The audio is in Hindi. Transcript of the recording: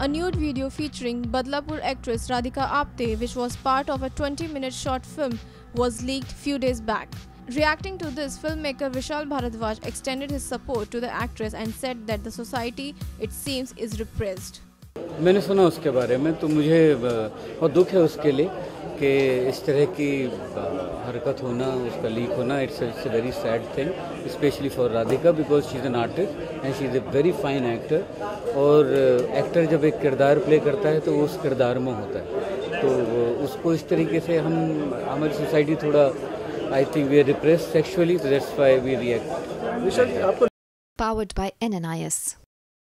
A nude video featuring Badlapur actress Radhika Apte, which was part of a 20-minute short film, was leaked few days back. Reacting to this, filmmaker Vishal Bharadwaj extended his support to the actress and said that the society, it seems, is repressed. मैंने सुना उसके बारे में तो मुझे बहुत दुख है उसके लिए कि इस तरह की हरकत होना उसका लीक होना it's it's a very sad thing specially for Radhika because she is an artist and she is a very fine actor और एक्टर जब एक किरदार प्ले करता है तो वो उस किरदार में होता है तो उसको इस तरीके से हम हमारी सोसाइटी थोड़ा I think we are repress sexually that's why we react Powered by NNIS.